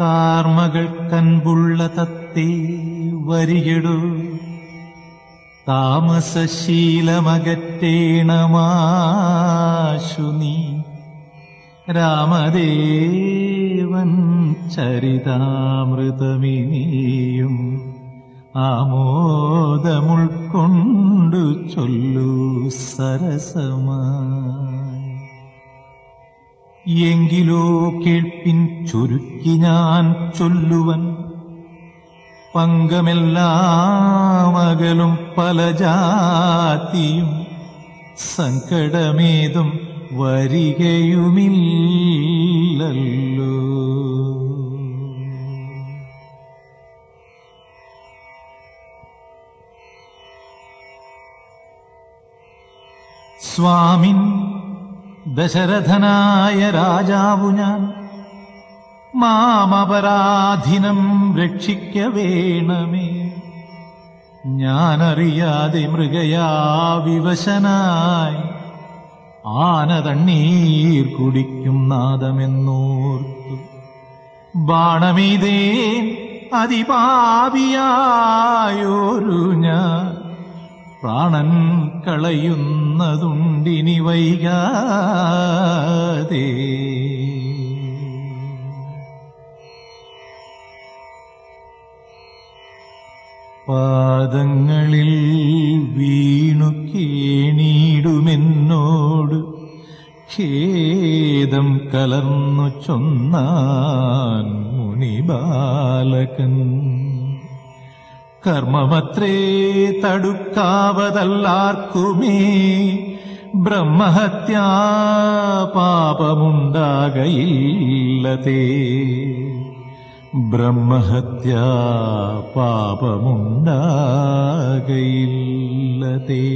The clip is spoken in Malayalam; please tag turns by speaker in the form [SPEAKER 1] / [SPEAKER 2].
[SPEAKER 1] താർമകൾ കൻപുള്ള തത്തേ വരികടു താമസശീലമകറ്റേണമാശു നീ. രാമദേവൻ ചരിതാമൃതമിനിയും ആമോദമുൾക്കൊണ്ടു ചൊല്ലു സരസമായി എങ്കിലോ കേൾപ്പിൻ ചുരുക്കി ഞാൻ ചൊല്ലുവൻ. പങ്കമെല്ലാമകലും പല ജാതിയും സങ്കടമേതും വരികയുമില്ലല്ലോ. സ്വാമിൻ ദശരഥനായ രാജാവു ഞാൻ. മാമപരാധിനം രക്ഷിക്ക വേണമേ. ഞാനറിയാതെ മൃഗയാ വിവശനായി. ആന തണ്ണീർ കുടിക്കും നാദമെന്നോർത്തു. ബാണമീതേ അതിപാപിയായോരു ഞാൻ. പ്രാണൻ കളയുന്നതുണ്ടിനി വൈകാതെ. പാദങ്ങളിൽ വീണു കേണീടുമെന്നോട് ഖേദം കലർന്നു ചൊന്നാൻ മുനിബാലകൻ. கர்மமற்றே தடுக்காவதல்லார்க்குமே பிரம்மஹத்யா பாபமுண்டாக இல்லதே பிரம்மஹத்யா பாபமுண்டாக இல்லதே